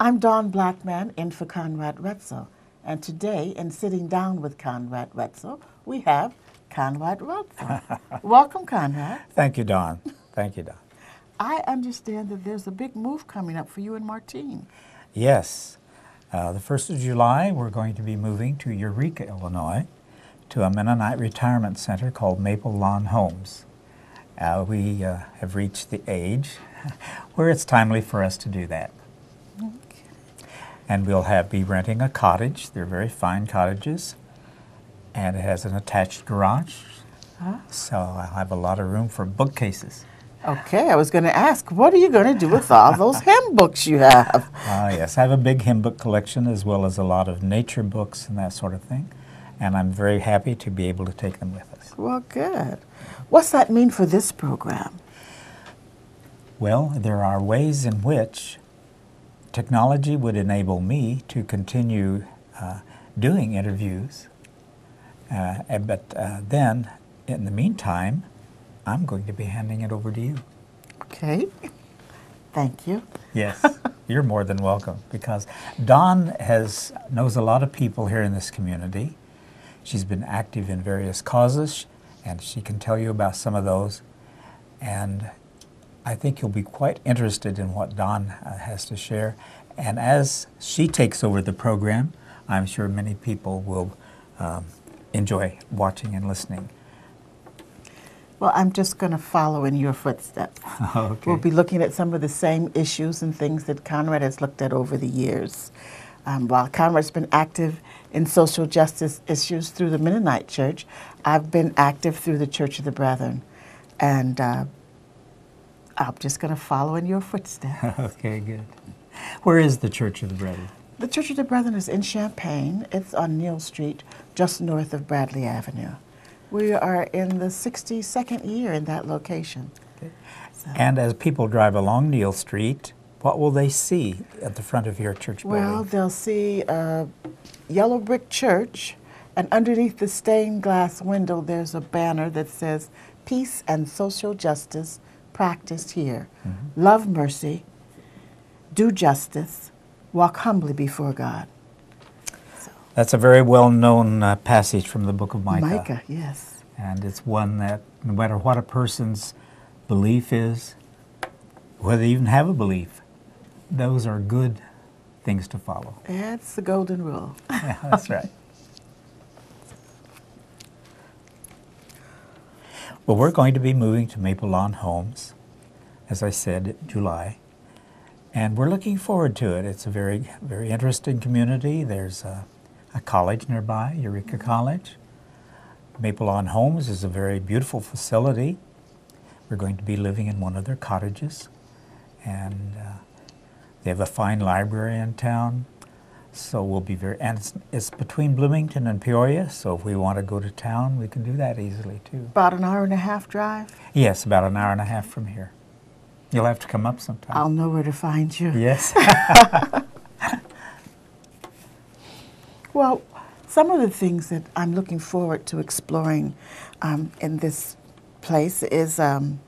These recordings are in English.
I'm Dawn Blackman in for Conrad Wetzel. And today, in sitting down with Conrad Wetzel, we have Conrad Wetzel. Welcome, Conrad. Thank you, Dawn. Thank you, Dawn. I understand that there's a big move coming up for you and Martine. Yes. Uh, the 1st of July, we're going to be moving to Eureka, Illinois, to a Mennonite retirement center called Maple Lawn Homes. Uh, we uh, have reached the age where it's timely for us to do that. And we'll have be renting a cottage. They're very fine cottages. And it has an attached garage. So I'll have a lot of room for bookcases. Okay, I was going to ask, what are you going to do with all those hymn books you have? Ah, yes, I have a big hymn book collection as well as a lot of nature books and that sort of thing. And I'm very happy to be able to take them with us. Well, good. What's that mean for this program? Well, there are ways in which technology would enable me to continue uh, doing interviews. Uh, but uh, then, in the meantime, I'm going to be handing it over to you. Okay. Thank you. Yes, you're more than welcome because Dawn has knows a lot of people here in this community. She's been active in various causes, and she can tell you about some of those. And I think you'll be quite interested in what Dawn uh, has to share. And as she takes over the program, I'm sure many people will um, enjoy watching and listening. Well, I'm just going to follow in your footsteps. okay. We'll be looking at some of the same issues and things that Conrad has looked at over the years. Um, while Conrad's been active in social justice issues through the Mennonite Church, I've been active through the Church of the Brethren. And uh, I'm just going to follow in your footsteps. okay, good. Where is the Church of the Brethren? the Church of the Brethren is in Champaign. It's on Neal Street, just north of Bradley Avenue. We are in the 62nd year in that location. So- And as people drive along Neal Street, what will they see at the front of your church building? Well, they'll see a yellow brick church, and underneath the stained glass window, there's a banner that says, Peace and Social Justice Practiced Here. Love mercy, do justice, walk humbly before God. That's a very well known uh, passage from the book of Micah. Micah, yes. And it's one that no matter what a person's belief is, whether they even have a belief, those are good things to follow. That's the golden rule. Yeah, that's right. Well, we're going to be moving to Maple Lawn Homes, as I said, July. And we're looking forward to it. It's a very, very interesting community. There's a, a college nearby, Eureka College. Maple Lawn Homes is a very beautiful facility. We're going to be living in one of their cottages. And uh, they have a fine library in town. So we'll be very, and it's, it's between Bloomington and Peoria, so if we want to go to town, we can do that easily too. About an hour and a half drive. Yes, about an hour and a half from here. You'll have to come up sometime. I'll know where to find you. yes. Well, some of the things that I'm looking forward to exploring um, in this place is um,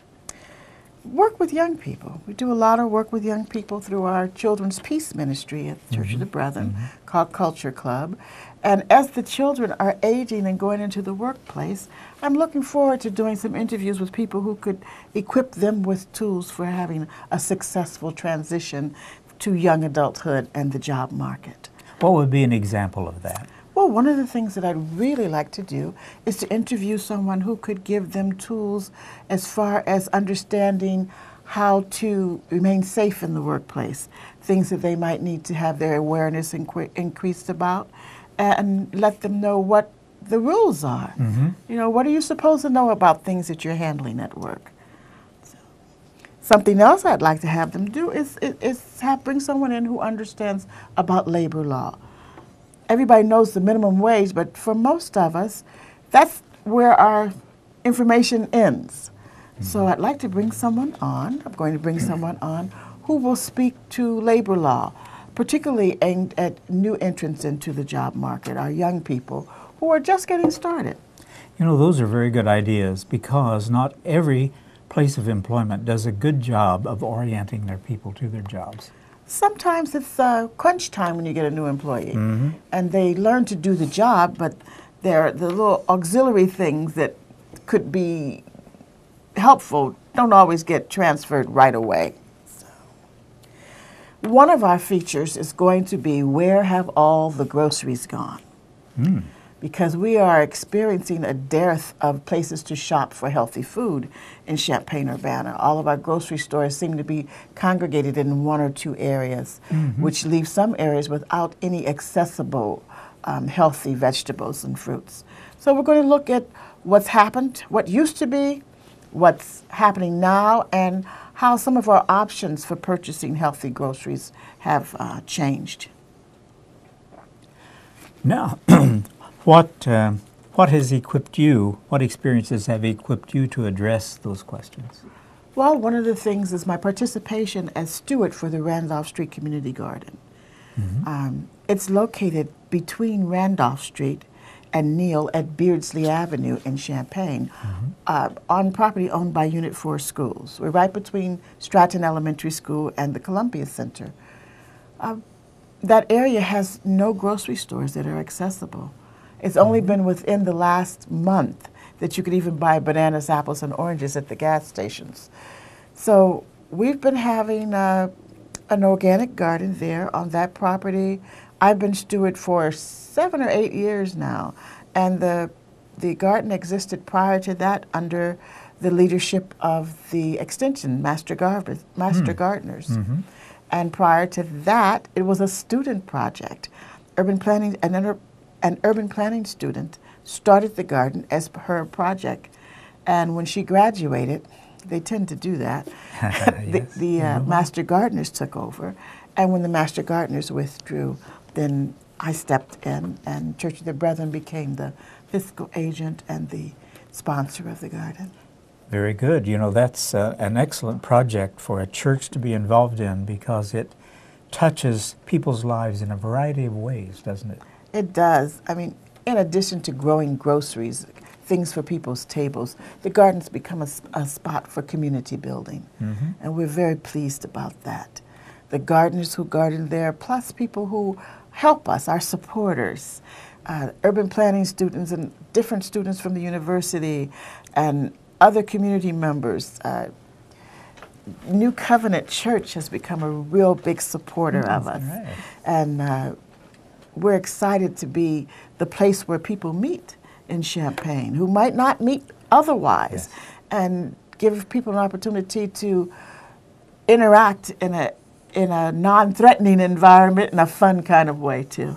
work with young people. We do a lot of work with young people through our Children's Peace Ministry at the Church of mm-hmm. the Brethren mm-hmm. called Culture Club. And as the children are aging and going into the workplace, I'm looking forward to doing some interviews with people who could equip them with tools for having a successful transition to young adulthood and the job market. what would be an example of that? Well, one of the things that I'd really like to do is to interview someone who could give them tools as far as understanding how to remain safe in the workplace, things that they might need to have their awareness increased about, and let them know what the rules are. Mm-hmm. You know, what are you supposed to know about things that you're handling at work? Something else I'd like to have them do is, is, is have bring someone in who understands about labor law. Everybody knows the minimum wage, but for most of us, that's where our information ends. So mm-hmm. I'd like to bring someone on. I'm going to bring someone on who will speak to labor law, particularly aimed at new entrants into the job market, our young people who are just getting started. You know, those are very good ideas because not every place of employment does a good job of orienting their people to their jobs. Sometimes it's uh, crunch time when you get a new employee, Mm-hmm. and they learn to do the job, but they're the little auxiliary things that could be helpful don't always get transferred right away. So. One of our features is going to be where have all the groceries gone? Because we are experiencing a dearth of places to shop for healthy food in Champaign Urbana. All of our grocery stores seem to be congregated in one or two areas, which leaves some areas without any accessible um, healthy vegetables and fruits. So we're going to look at what's happened, what used to be, what's happening now, and how some of our options for purchasing healthy groceries have uh, changed. Now, what uh, what has equipped you? What experiences have equipped you to address those questions? Well, one of the things is my participation as steward for the Randolph Street Community Garden. Um, it's located between Randolph Street and Neal at Beardsley Avenue in Champaign, uh, on property owned by Unit 4 Schools. We're right between Stratton Elementary School and the Columbia Center. Uh, that area has no grocery stores that are accessible. It's only been within the last month that you could even buy bananas, apples, and oranges at the gas stations. So we've been having uh, an organic garden there on that property. I've been steward for seven or eight years now, and the the garden existed prior to that under the leadership of the extension master, Gar- master gardeners. And prior to that, it was a student project. Urban planning, an, an urban planning student started the garden as her project. And when she graduated, they tend to do that, the, Yes. the uh, master gardeners took over. And when the master gardeners withdrew, then I stepped in, and Church of the Brethren became the fiscal agent and the sponsor of the garden. Very good. You know, that's uh, an excellent project for a church to be involved in because it touches people's lives in a variety of ways, doesn't it? It does. I mean, in addition to growing groceries, things for people's tables, the garden's become a spot for community building. And we're very pleased about that. The gardeners who garden there, plus people who help us, our supporters, uh, urban planning students and different students from the university, and other community members. Uh, New Covenant Church has become a real big supporter of us. right. And uh, we're excited to be the place where people meet in Champaign who might not meet otherwise Yes. and give people an opportunity to interact in a in a non-threatening environment in a fun kind of way too.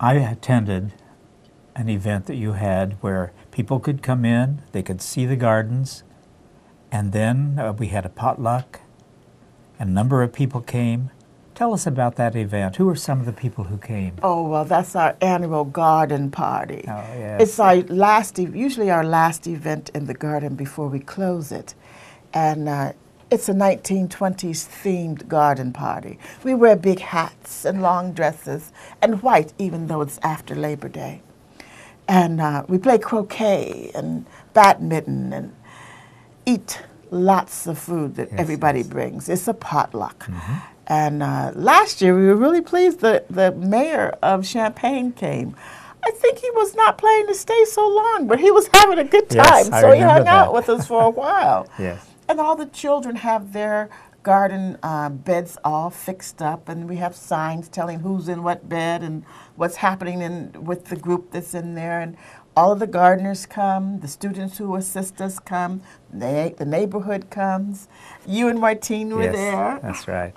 I attended an event that you had where people could come in, they could see the gardens, and then uh, we had a potluck. A number of people came. Tell us about that event. Who are some of the people who came? Oh well, that's our annual garden party. Oh, yes. It's our last, e- usually our last event in the garden before we close it, and uh, it's a 1920s themed garden party. We wear big hats and long dresses and white, even though it's after Labor Day, and uh, we play croquet and badminton and eat lots of food that Yes, everybody yes. Brings. It's a potluck. And uh, last year we were really pleased that the mayor of Champaign came. I think he was not planning to stay so long, but he was having a good time, I so he hung out with us for a while. Yes. And all the children have their garden uh, beds all fixed up, and we have signs telling who's in what bed and what's happening in, with the group that's in there. And all of the gardeners come, the students who assist us come, they, the neighborhood comes. You and Martine were yes, there. That's right.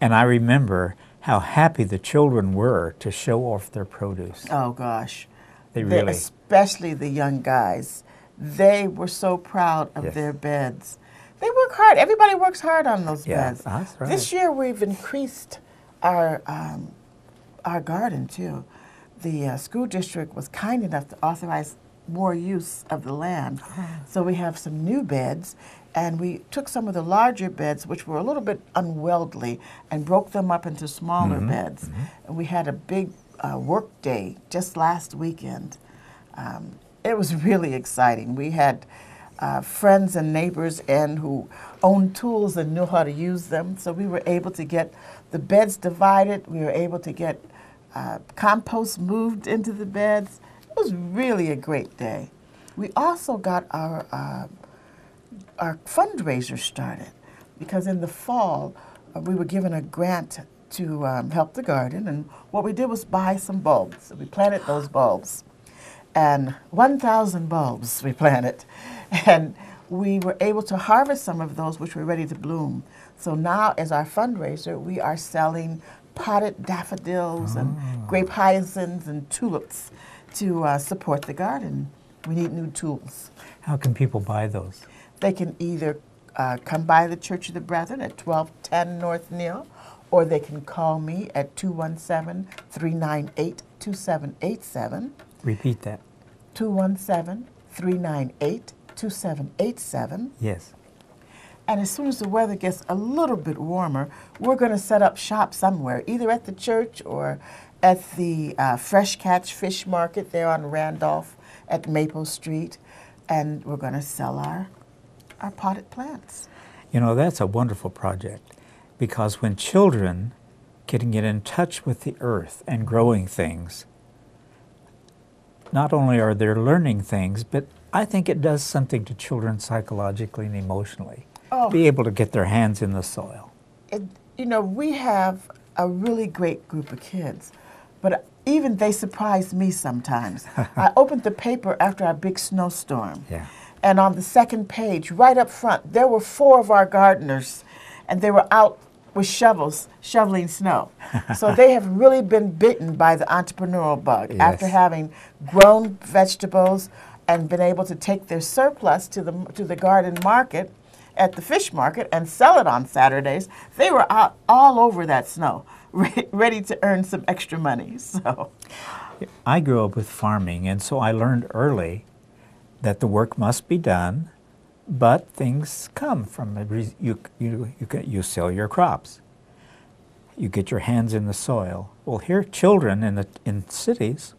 And I remember how happy the children were to show off their produce. Oh gosh, They The- really- especially the young guys, they were so proud of Yes. their beds. They work hard. Everybody works hard on those Yeah, beds. that's right. This year we've increased our um, our garden too. The uh, school district was kind enough to authorize more use of the land, Ah. so we have some new beds. And we took some of the larger beds, which were a little bit unwieldy, and broke them up into smaller Mm-hmm, beds. And we had a big uh, work day just last weekend. Um, it was really exciting. We had uh, friends and neighbors and who owned tools and knew how to use them. So we were able to get the beds divided. We were able to get uh, compost moved into the beds. It was really a great day. We also got our uh, our fundraiser started because in the fall uh, we were given a grant to um, help the garden, and what we did was buy some bulbs. So we planted those bulbs, and 1,000 bulbs we planted, and we were able to harvest some of those which were ready to bloom. So now, as our fundraiser, we are selling potted daffodils and grape hyacinths and tulips to uh, support the garden. We need new tools. How can people buy those? They can either uh, come by the Church of the Brethren at 1210 North Neal, or they can call me at 217 398 2787. Repeat that. 217 398 2787. Yes. And as soon as the weather gets a little bit warmer, we're going to set up shop somewhere, either at the church or at the uh, Fresh Catch Fish Market there on Randolph at Maple Street. And we're going to sell our, our potted plants. You know, that's a wonderful project because when children can get in touch with the earth and growing things, not only are they learning things, but I think it does something to children psychologically and emotionally. Oh. Be able to get their hands in the soil. it, you know, we have a really great group of kids, but even they surprise me sometimes. I opened the paper after our big snowstorm. Yeah. And on the second page, right up front, there were four of our gardeners, and they were out with shovels shoveling snow. so they have really been bitten by the entrepreneurial bug after having grown vegetables and been able to take their surplus to the to the garden market at the fish market and sell it on Saturdays. They were out all over that snow, re- ready to earn some extra money. So I grew up with farming, and so I learned early that the work must be done, but things come from. Re- You, you, you, you sell your crops. You get your hands in the soil. Well, here, children in, the, in cities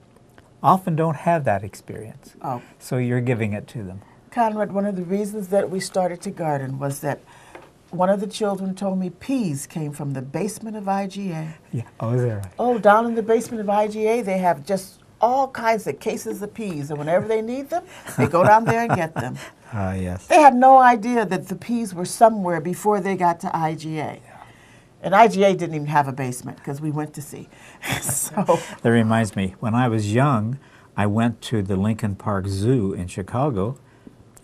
often don't have that experience. Oh. So you're giving it to them. Conrad, one of the reasons that we started to garden was that one of the children told me peas came from the basement of IGA. Yeah. Oh, is that right? Oh, down in the basement of IGA, they have just all kinds of cases of peas, and whenever they need them, they go down there and get them. Ah, yes. They had no idea that the peas were somewhere before they got to IGA. And IGA didn't even have a basement because we went to see. so, That reminds me, when I was young, I went to the Lincoln Park Zoo in Chicago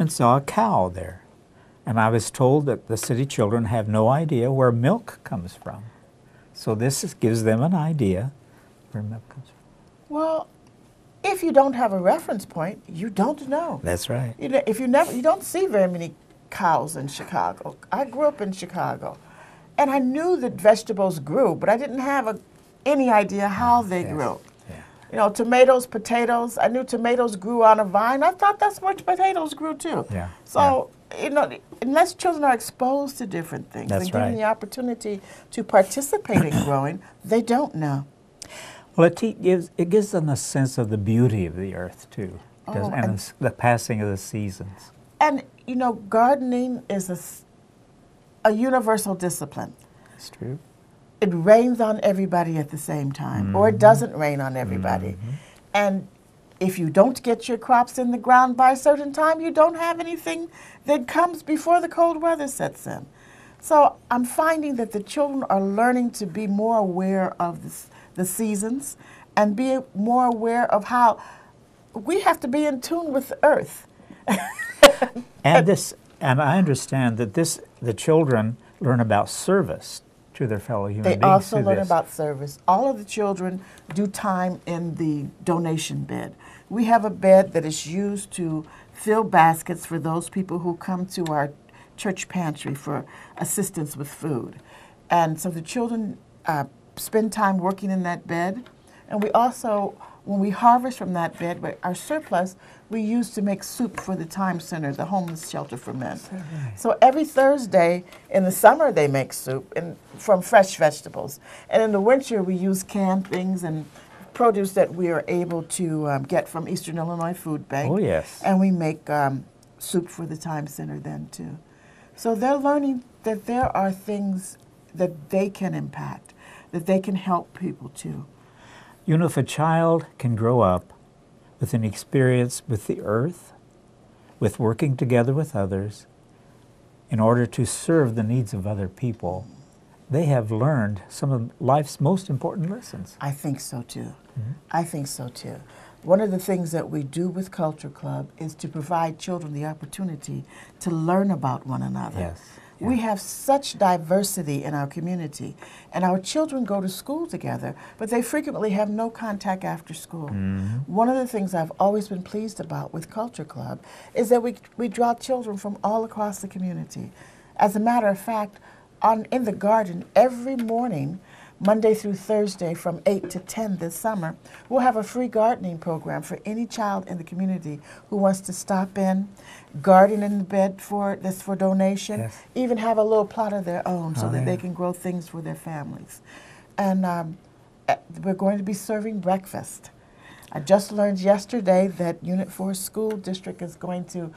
and saw a cow there. And I was told that the city children have no idea where milk comes from. So this is, gives them an idea where milk comes from. well, if you don't have a reference point, you don't know. That's right. You know, if you never, you don't see very many cows in Chicago. I grew up in Chicago, and I knew that vegetables grew, but I didn't have a, any idea how they Yes. grew. Yeah. You know, tomatoes, potatoes. I knew tomatoes grew on a vine. I thought that's where potatoes grew too. Yeah, So you know, unless children are exposed to different things That's and given right. the opportunity to participate in growing, they don't know. Well, it gives it gives them a sense of the beauty of the earth too, Oh, and and- the the passing of the seasons. And you know, gardening is a, a universal discipline. That's true. It rains on everybody at the same time, or it mm-hmm. doesn't rain on everybody. Mm-hmm. And if you don't get your crops in the ground by a certain time, you don't have anything that comes before the cold weather sets in. So I'm finding that the children are learning to be more aware of the, the seasons and be more aware of how we have to be in tune with the earth. And this, and I understand that this, the children learn about service to their fellow human They beings. also learn this. about service. All of the children do time in the donation bed. We have a bed that is used to fill baskets for those people who come to our church pantry for assistance with food. And so the children uh, spend time working in that bed. And we also, when we harvest from that bed, our surplus, we use to make soup for the Time Center, the homeless shelter for men. So every Thursday in the summer they make soup and from fresh vegetables, and in the winter we use canned things and produce that we are able to um, get from Eastern Illinois Food Bank. Oh, yes. And we make um, soup for the Time Center then too. So they're learning that there are things that they can impact, that they can help people too. You know, if a child can grow up with an experience with the earth, with working together with others, in order to serve the needs of other people, they have learned some of life's most important lessons. I think so too. Mm-hmm. I think so too. One of the things that we do with Culture Club is to provide children the opportunity to learn about one another. Yes, We have such diversity in our community, and our children go to school together, but they frequently have no contact after school. Mm-hmm. One of the things I've always been pleased about with Culture Club is that we, we draw children from all across the community. As a matter of fact, on, in the garden every morning, Monday through Thursday from 8 to 10 this summer, we'll have a free gardening program for any child in the community who wants to stop in, garden in the bed for this for donation, Yes. even have a little plot of their own so Oh, that they can grow things for their families. And um, eh, we're going to be serving breakfast. I just learned yesterday that Unit 4 School District is going to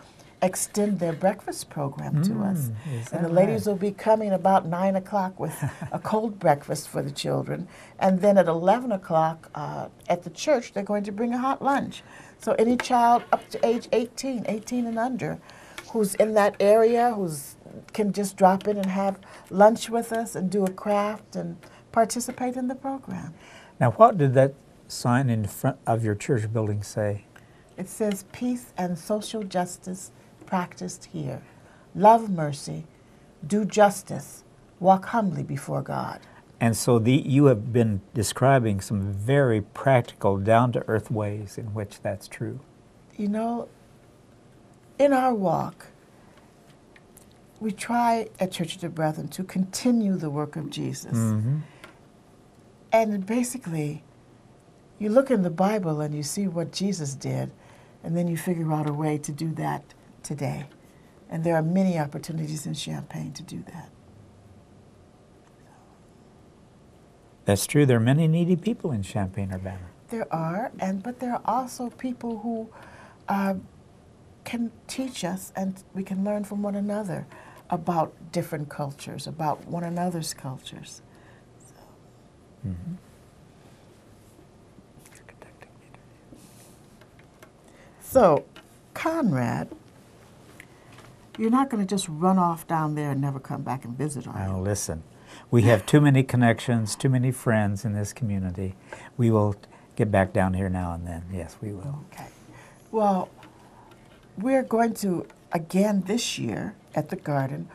extend their breakfast program to us. Mm, And the ladies right? will be coming about 9 o'clock with a cold breakfast for the children. And then at 11 o'clock uh, at the church, they're going to bring a hot lunch. So any child up to age 18, 18 and under, who's in that area, who's can just drop in and have lunch with us and do a craft and participate in the program. Now, what did that sign in front of your church building say? It says peace and social justice practiced here. Love mercy, do justice, walk humbly before God. And so the, you have been describing some very practical, down to earth ways in which that's true. You know, in our walk, we try at Church of the Brethren to continue the work of Jesus. Mm-hmm. And basically, you look in the Bible and you see what Jesus did, and then you figure out a way to do that today. And there are many opportunities in Champaign to do that. That's true. There are many needy people in Champaign Urbana. There are, and but there are also people who uh, can teach us, and we can learn from one another about different cultures, about one another's cultures. So, Conrad, you're not going to just run off down there and never come back and visit, are Now, you? listen, we have too many connections, too many friends in this community. We will get back down here now and then. Yes, we will. Okay. Well, we're going to, again this year at the Garden,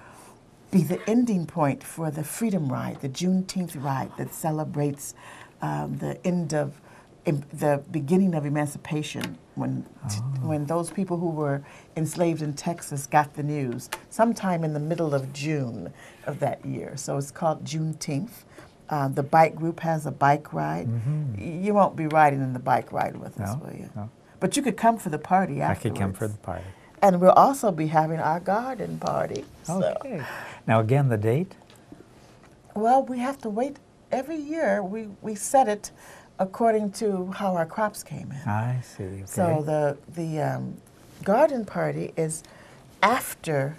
be the ending point for the Freedom Ride, the Juneteenth ride that celebrates um, the end of, the beginning of emancipation when, t- when those people who were enslaved in Texas got the news, sometime in the middle of June of that year. So it's called Juneteenth. Uh, the bike group has a bike ride. Y- You won't be riding in the bike ride with us, will you? no. But you could come for the party I could come for the party. And we'll also be having our garden party. So, Okay. Now, again, the date? well, we have to wait. Every year we, we set it according to how our crops came in. I see. Okay. So the the um, garden party is after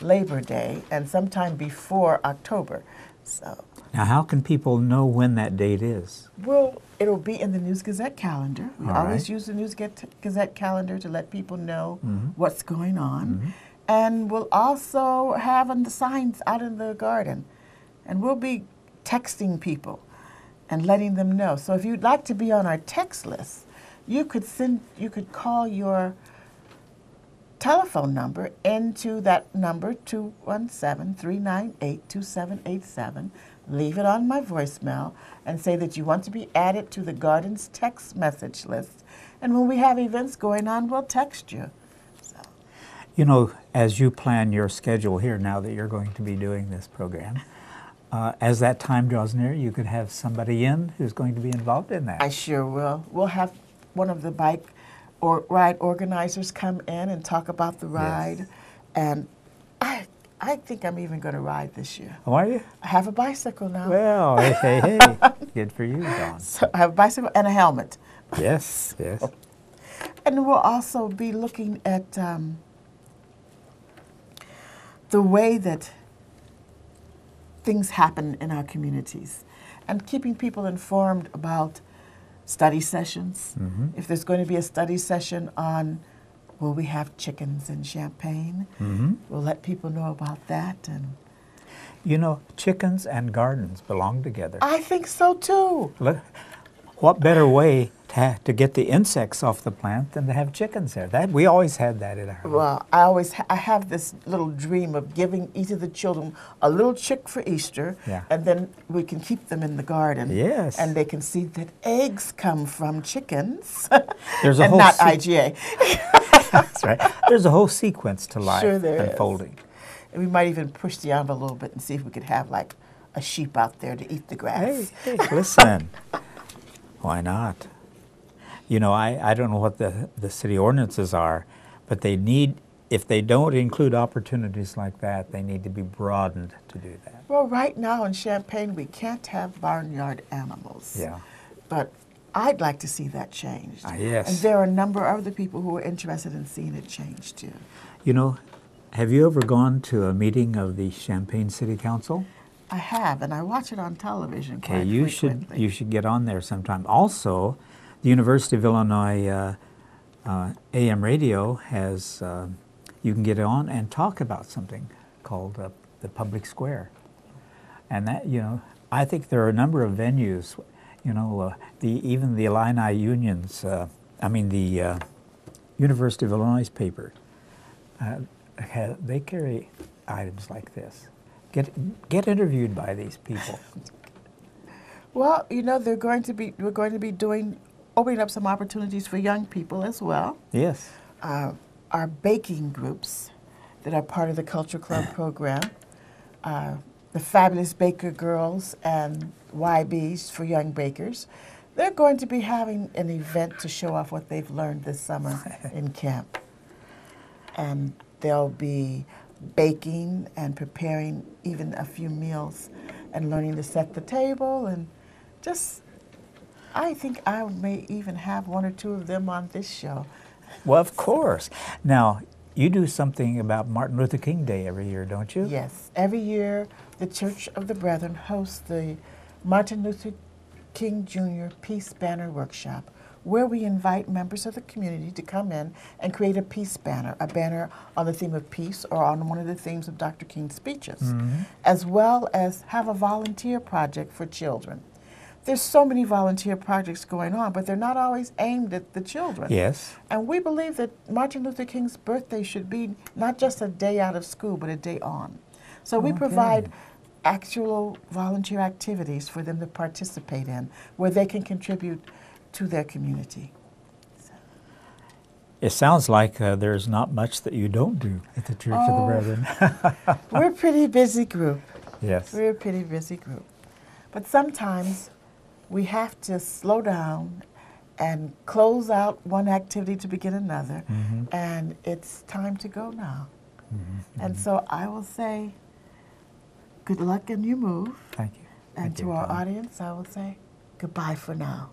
Labor Day and sometime before October. So now, how can people know when that date is? we'll it'll be in the News Gazette calendar. We All always right. use the News Gazette calendar to let people know Mm-hmm. what's going on. And we'll also have on the signs out in the garden. And we'll be texting people and letting them know. So if you'd like to be on our text list, you could send you could call your telephone number into that number 217-398-2787 leave it on my voicemail and say that you want to be added to the garden's text message list. And when we have events going on we'll text you. So, You know, as you plan your schedule here now that you're going to be doing this program, uh, as that time draws near, you could have somebody in who's going to be involved in that. i sure will we'll have one of the bike or ride organizers come in and talk about the ride and i i think i'm even going to ride this year How are you? i have a bicycle now Well, hey, hey, hey. Good for you, Dawn. so i have a bicycle and a helmet Yes, yes. And we'll also be looking at um, the way that things happen in our communities and keeping people informed about study sessions. Mm-hmm. If there's going to be a study session on will we have chickens and Champaign, Mm-hmm. we'll let people know about that. And You know, chickens and gardens belong together. I think so too. Look, what better way to, to get the insects off the plant than to have chickens there? That we always had that in our house. Well, I always ha- I have this little dream of giving each of the children a little chick for Easter, Yeah. and then we can keep them in the garden. Yes. and they can see that eggs come from chickens, There's a and whole not IGA. That's right. There's a whole sequence to life Sure there is. unfolding. And we might even push the envelope a little bit and see if we could have like a sheep out there to eat the grass. Hey, hey, listen. Why not? You know, I, I don't know what the, the city ordinances are, but they need, if they don't include opportunities like that, they need to be broadened to do that. Well, right now in Champaign, we can't have barnyard animals. Yeah. But I'd like to see that changed. Ah, yes. And there are a number of other people who are interested in seeing it changed too. You know, have you ever gone to a meeting of the Champaign City Council? I have, and I watch it on television Okay, quite you should you should get on there sometime. Also, the University of Illinois uh, uh, AM radio has uh, you can get on and talk about something called uh, the public square, and that you know I think there are a number of venues. You know, uh, the even the Illini unions. Uh, I mean the uh, University of Illinois paper. Uh, they carry items like this. Get get interviewed by these people. Well, you know, they're going to be we're going to be doing opening up some opportunities for young people as well. Yes. Uh, our baking groups that are part of the Culture Club program, uh, the Fabulous Baker Girls and YBs for young bakers. They're going to be having an event to show off what they've learned this summer in camp. And they'll be baking and preparing even a few meals and learning to set the table and just I think I may even have one or two of them on this show. Well, of course. Now, you do something about Martin Luther King Day every year, don't you? Yes, every year the Church of the Brethren hosts the Martin Luther King Jr. Peace Banner Workshop, where we invite members of the community to come in and create a peace banner, a banner on the theme of peace or on one of the themes of Dr. King's speeches, mm-hmm. as well as have a volunteer project for children. There's so many volunteer projects going on, but they're not always aimed at the children. Yes. And we believe that Martin Luther King's birthday should be not just a day out of school, but a day on. So we Okay. provide actual volunteer activities for them to participate in where they can contribute to their community. It sounds like uh, there's not much that you don't do at the Church Oh. of the Brethren. We're a pretty busy group. yes. We're a pretty busy group. But sometimes we have to slow down and close out one activity to begin another, Mhm. and it's time to go now. Mhm. And so I will say, good luck in your move. Thank you. And Thank to you, our audience, I will say, goodbye for now.